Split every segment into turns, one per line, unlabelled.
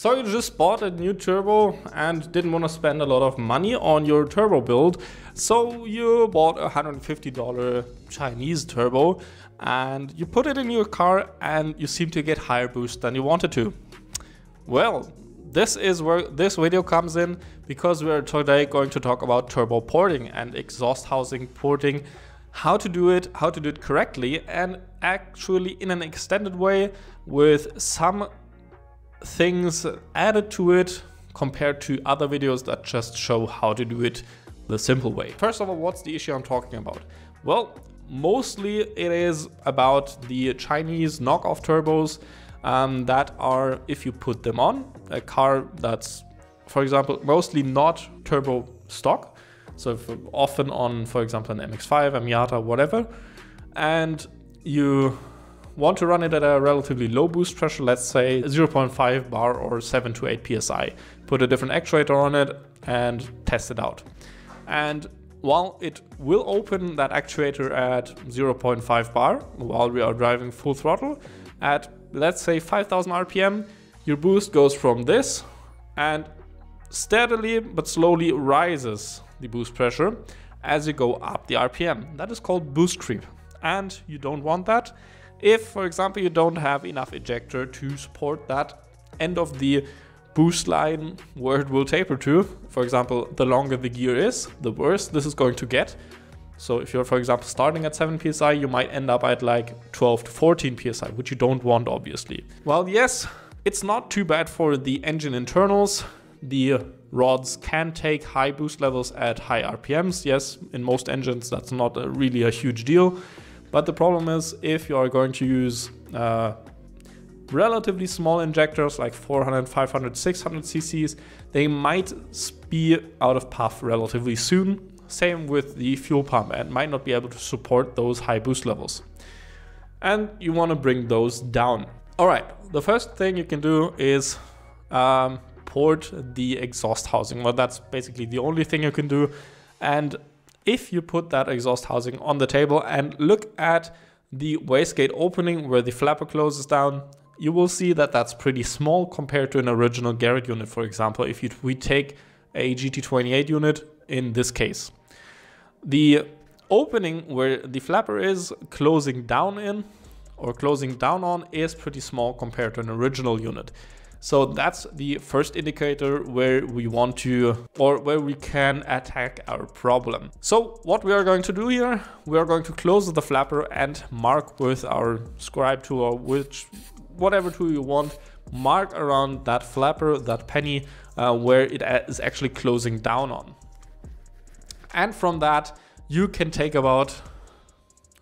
So you just bought a new turbo and didn't want to spend a lot of money on your turbo build. So you bought a $150 Chinese turbo and you put it in your car and you seem to get higher boost than you wanted to. Well, this is where this video comes in because we're today going to talk about turbo porting and exhaust housing porting how to do it, how to do it correctly, and actually in an extended way with some things added to it compared to other videos that just show how to do it the simple way. First of all, what's the issue I'm talking about? Well, mostly it is about the Chinese knockoff turbos um, that are, if you put them on, a car that's, for example, mostly not turbo stock, so often on, for example, an MX-5, a Miata, whatever, and you want to run it at a relatively low boost pressure, let's say 0.5 bar or 7 to 8 psi. Put a different actuator on it and test it out. And while it will open that actuator at 0.5 bar while we are driving full throttle, at let's say 5000 RPM, your boost goes from this and steadily but slowly rises the boost pressure as you go up the RPM. That is called boost creep. And you don't want that if, for example, you don't have enough injector to support that end of the boost line where it will taper to. For example, the longer the gear is, the worse this is going to get. So if you're, for example, starting at 7 psi, you might end up at like 12 to 14 psi, which you don't want, obviously. Well, yes, it's not too bad for the engine internals. The rods can take high boost levels at high RPMs. Yes, in most engines, that's not a, really a huge deal. But the problem is if you are going to use uh, relatively small injectors like 400, 500, 600 cc's, they might be out of puff relatively soon. Same with the fuel pump and might not be able to support those high boost levels. And you want to bring those down. All right, the first thing you can do is um, port the exhaust housing. Well, that's basically the only thing you can do. And if you put that exhaust housing on the table and look at the wastegate opening where the flapper closes down, you will see that that's pretty small compared to an original Garrett unit, for example, if you, we take a GT28 unit in this case. The opening where the flapper is closing down in or closing down on is pretty small compared to an original unit. So that's the first indicator where we want to or where we can attack our problem. So what we are going to do here, we are going to close the flapper and mark with our scribe tool or which whatever tool you want, mark around that flapper, that penny uh, where it is actually closing down on. And from that, you can take about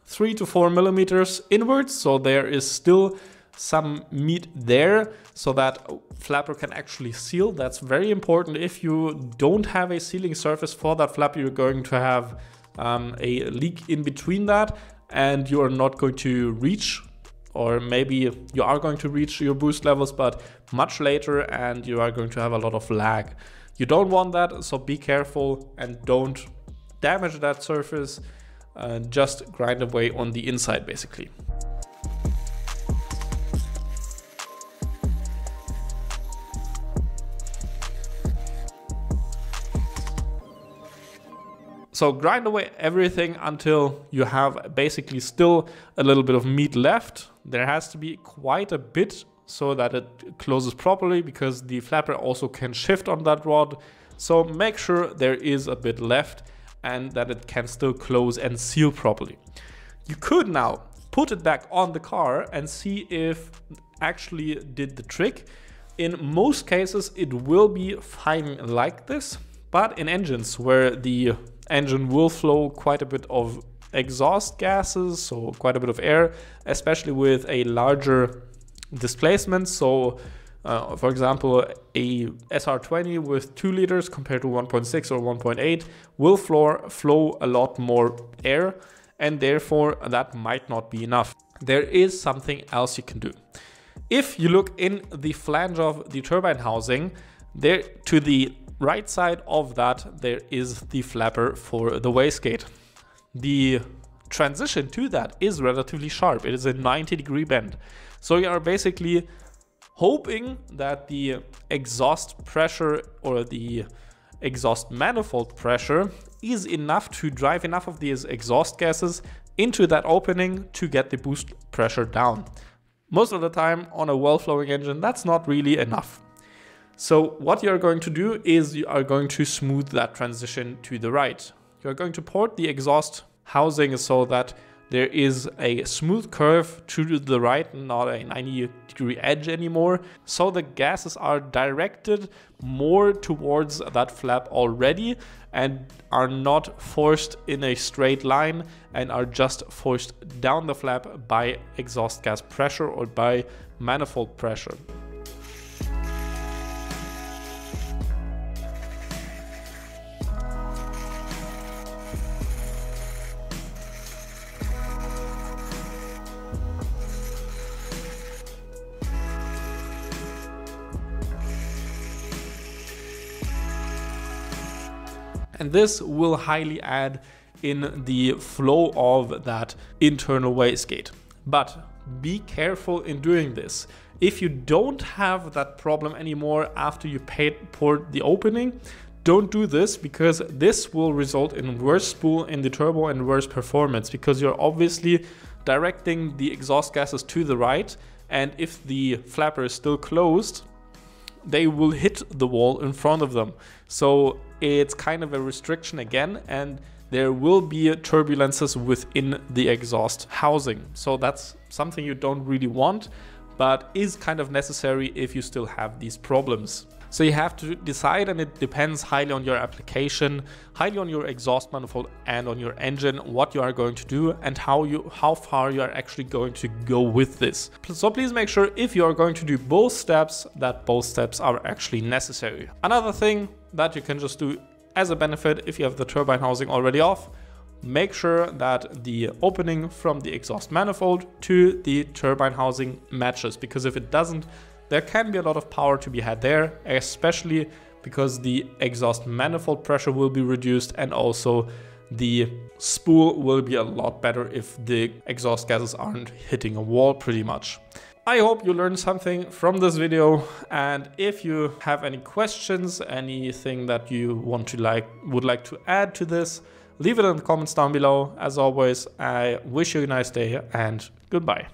three to four millimeters inwards. So there is still some meat there so that flapper can actually seal. That's very important. If you don't have a sealing surface for that flapper, you're going to have um, a leak in between that and you are not going to reach or maybe you are going to reach your boost levels but much later and you are going to have a lot of lag. You don't want that so be careful and don't damage that surface. Uh, just grind away on the inside basically. So grind away everything until you have basically still a little bit of meat left. There has to be quite a bit so that it closes properly because the flapper also can shift on that rod. So make sure there is a bit left and that it can still close and seal properly. You could now put it back on the car and see if actually did the trick. In most cases it will be fine like this, but in engines where the engine will flow quite a bit of exhaust gases, so quite a bit of air, especially with a larger displacement. So, uh, for example, a SR20 with 2 liters compared to 1.6 or 1.8 will flow, flow a lot more air, and therefore that might not be enough. There is something else you can do. If you look in the flange of the turbine housing, there to the right side of that, there is the flapper for the wastegate. The transition to that is relatively sharp. It is a 90 degree bend. So you are basically hoping that the exhaust pressure or the exhaust manifold pressure is enough to drive enough of these exhaust gases into that opening to get the boost pressure down. Most of the time on a well-flowing engine, that's not really enough. So what you're going to do is you are going to smooth that transition to the right. You're going to port the exhaust housing so that there is a smooth curve to the right, not a 90 degree edge anymore. So the gases are directed more towards that flap already and are not forced in a straight line and are just forced down the flap by exhaust gas pressure or by manifold pressure. And this will highly add in the flow of that internal wastegate. But be careful in doing this. If you don't have that problem anymore after you paid port the opening, don't do this because this will result in worse spool in the turbo and worse performance because you're obviously directing the exhaust gases to the right and if the flapper is still closed, they will hit the wall in front of them. So it's kind of a restriction again and there will be turbulences within the exhaust housing. So that's something you don't really want, but is kind of necessary if you still have these problems. So you have to decide and it depends highly on your application, highly on your exhaust manifold and on your engine, what you are going to do and how you how far you are actually going to go with this. So please make sure if you are going to do both steps that both steps are actually necessary. Another thing that you can just do as a benefit if you have the turbine housing already off, make sure that the opening from the exhaust manifold to the turbine housing matches because if it doesn't there can be a lot of power to be had there, especially because the exhaust manifold pressure will be reduced and also the spool will be a lot better if the exhaust gases aren't hitting a wall pretty much. I hope you learned something from this video and if you have any questions, anything that you want to like would like to add to this, leave it in the comments down below. As always, I wish you a nice day and goodbye.